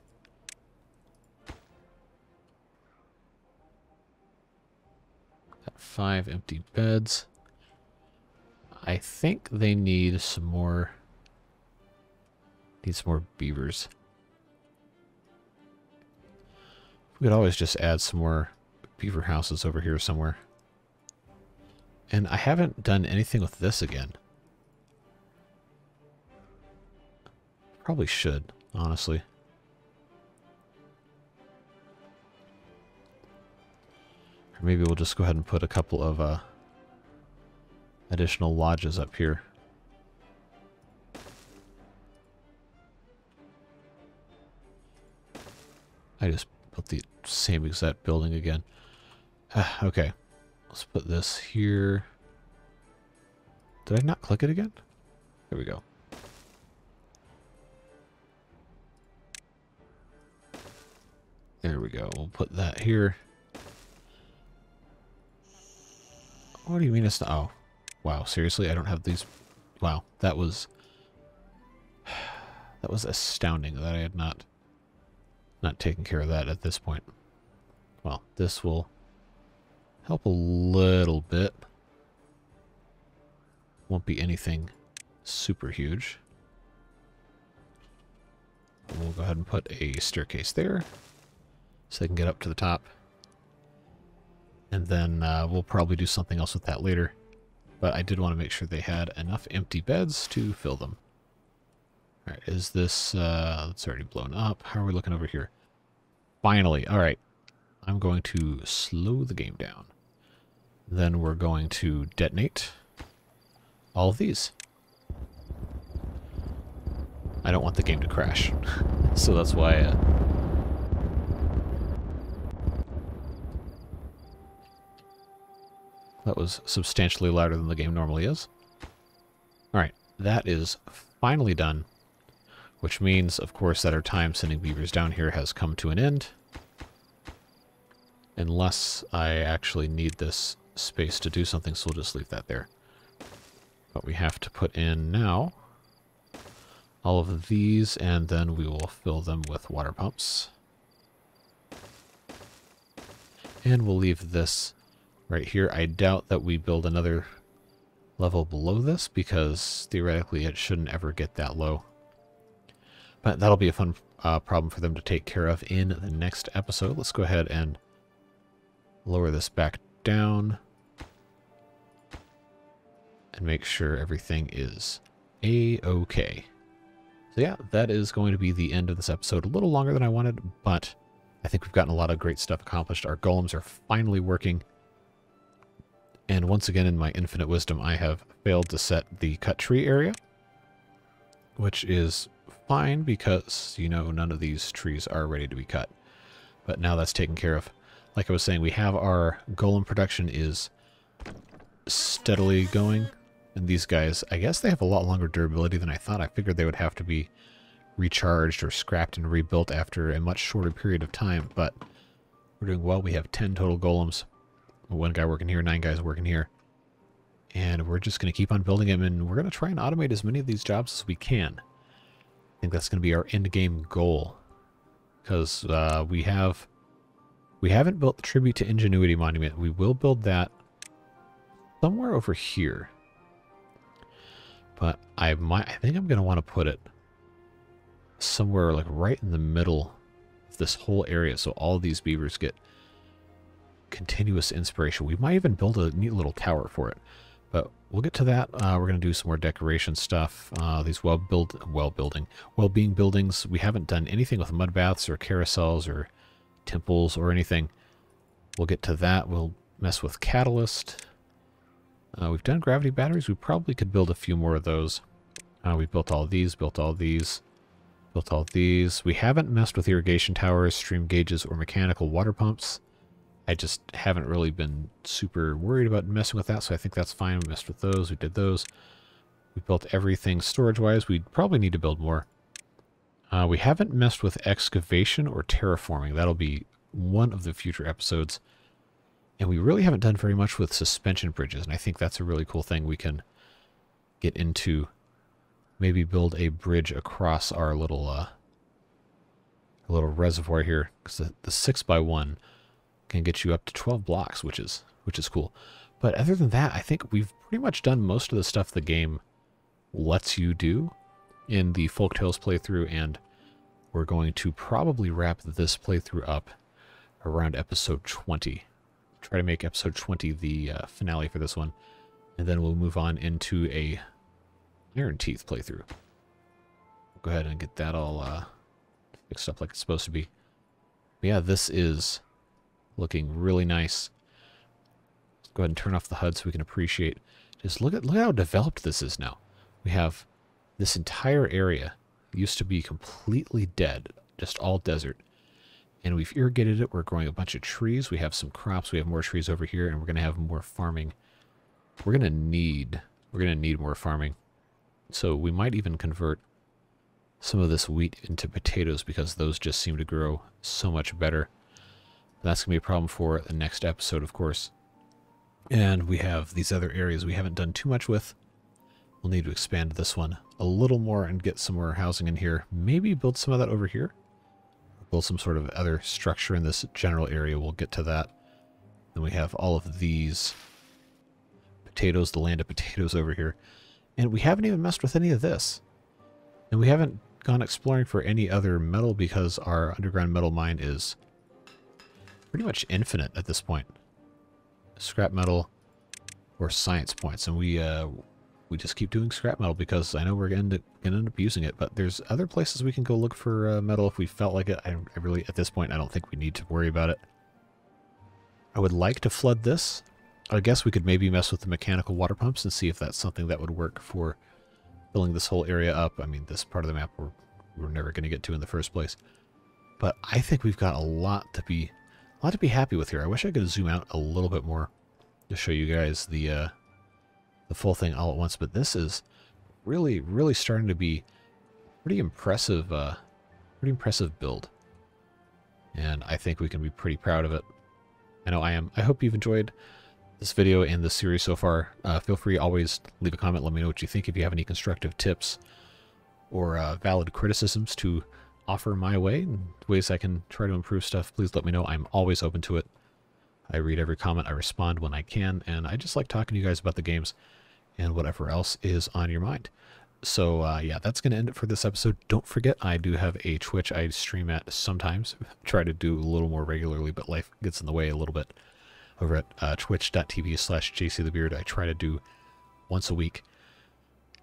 Five empty beds. I think they need some more... Need some more beavers. We could always just add some more beaver houses over here somewhere. And I haven't done anything with this again. Probably should, honestly. Or maybe we'll just go ahead and put a couple of uh, additional lodges up here. I just built the same exact building again. okay. Let's put this here. Did I not click it again? There we go. There we go. We'll put that here. What do you mean it's not? Oh. Wow, seriously? I don't have these... Wow, that was... [sighs] That was astounding that I had not not taken care of that at this point. Well, this will help a little bit. Won't be anything super huge. We'll go ahead and put a staircase there so they can get up to the top. And then uh, we'll probably do something else with that later. But I did want to make sure they had enough empty beds to fill them. Alright, is this... Uh, it's already blown up. How are we looking over here? Finally. Alright. I'm going to slow the game down. Then we're going to detonate all of these. I don't want the game to crash. [laughs] so that's why... Uh, that was substantially louder than the game normally is. Alright, that is finally done. Which means, of course, that our time sending beavers down here has come to an end. Unless I actually need this space to do something, so we'll just leave that there. But we have to put in now all of these, and then we will fill them with water pumps. And we'll leave this right here. I doubt that we build another level below this, because theoretically it shouldn't ever get that low. But that'll be a fun uh, problem for them to take care of in the next episode. Let's go ahead and lower this back down and make sure everything is a-okay. So yeah, that is going to be the end of this episode. A little longer than I wanted, but I think we've gotten a lot of great stuff accomplished. Our golems are finally working. And once again, in my infinite wisdom, I have failed to set the cut tree area, which is fine because, you know, none of these trees are ready to be cut. But now that's taken care of. Like I was saying, we have our golem production is steadily going. And these guys, I guess they have a lot longer durability than I thought. I figured they would have to be recharged or scrapped and rebuilt after a much shorter period of time. But we're doing well. We have 10 total golems. One guy working here, nine guys working here. And we're just going to keep on building them, and we're going to try and automate as many of these jobs as we can. I think that's going to be our end game goal. Because uh, we have... We haven't built the Tribute to Ingenuity Monument. We will build that somewhere over here. But I might, I think I'm going to want to put it somewhere like right in the middle of this whole area so all these beavers get continuous inspiration. We might even build a neat little tower for it. But we'll get to that. Uh, we're going to do some more decoration stuff. Uh, these well build, well building, well-being buildings. We haven't done anything with mud baths or carousels or temples or anything. We'll get to that. We'll mess with catalyst. Uh, we've done gravity batteries. We probably could build a few more of those. Uh, we built all these, built all these, built all these. We haven't messed with irrigation towers, stream gauges, or mechanical water pumps. I just haven't really been super worried about messing with that, so I think that's fine. We messed with those. We did those. We built everything storage-wise. We probably need to build more. Uh, we haven't messed with excavation or terraforming. That'll be one of the future episodes. And we really haven't done very much with suspension bridges, and I think that's a really cool thing we can get into maybe build a bridge across our little uh, little reservoir here because the, the six by one can get you up to 12 blocks, which is which is cool. But other than that, I think we've pretty much done most of the stuff the game lets you do in the Folktails playthrough, and we're going to probably wrap this playthrough up around episode 20. Try to make episode 20 the uh, finale for this one, and then we'll move on into a Iron Teeth playthrough. Go ahead and get that all uh, fixed up like it's supposed to be. But yeah, this is looking really nice. Let's go ahead and turn off the HUD so we can appreciate. Just look at look how developed this is now. We have this entire area used to be completely dead, just all desert. And we've irrigated it. We're growing a bunch of trees. We have some crops. We have more trees over here, and we're going to have more farming. We're going to need we're going to need more farming. So we might even convert some of this wheat into potatoes because those just seem to grow so much better. That's going to be a problem for the next episode, of course. And we have these other areas we haven't done too much with. We'll need to expand this one a little more and get some more housing in here. Maybe build some of that over here. Build some sort of other structure in this general area. We'll get to that. Then we have all of these potatoes, the land of potatoes over here. And we haven't even messed with any of this. And we haven't gone exploring for any other metal because our underground metal mine is pretty much infinite at this point. Scrap metal or science points. And we uh, we just keep doing scrap metal because I know we're going to end up using it. But there's other places we can go look for uh, metal if we felt like it. I, I really, at this point, I don't think we need to worry about it. I would like to flood this. I guess we could maybe mess with the mechanical water pumps and see if that's something that would work for filling this whole area up. I mean, this part of the map we're, we're never going to get to in the first place. But I think we've got a lot to be a lot to be happy with here. I wish I could zoom out a little bit more to show you guys the uh, the full thing all at once. But this is really, really starting to be pretty impressive, uh, pretty impressive build. And I think we can be pretty proud of it. I know I am. I hope you've enjoyed this video and this series so far. Uh, feel free always leave a comment. Let me know what you think. If you have any constructive tips or uh, valid criticisms to offer my way and ways I can try to improve stuff, please let me know. I'm always open to it. I read every comment. I respond when I can. And I just like talking to you guys about the games and whatever else is on your mind. So uh, yeah, that's going to end it for this episode. Don't forget, I do have a Twitch I stream at sometimes. [laughs] Try to do a little more regularly, but life gets in the way a little bit over at uh, twitch.tv slash jcthebeard. I try to do once a week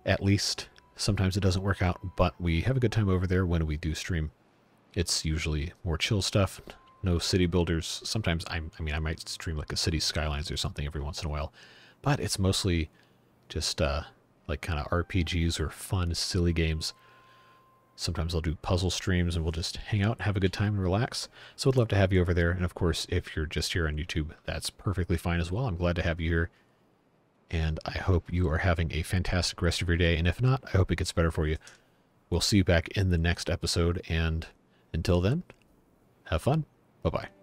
at least. Sometimes it doesn't work out, but we have a good time over there when we do stream. It's usually more chill stuff, no city builders. Sometimes I'm, I mean, I might stream like a city skylines or something every once in a while, but it's mostly just uh, like kind of RPGs or fun, silly games. Sometimes I'll do puzzle streams and we'll just hang out have a good time and relax. So I'd love to have you over there. And of course, if you're just here on YouTube, that's perfectly fine as well. I'm glad to have you here. And I hope you are having a fantastic rest of your day. And if not, I hope it gets better for you. We'll see you back in the next episode. And until then, have fun. Bye bye.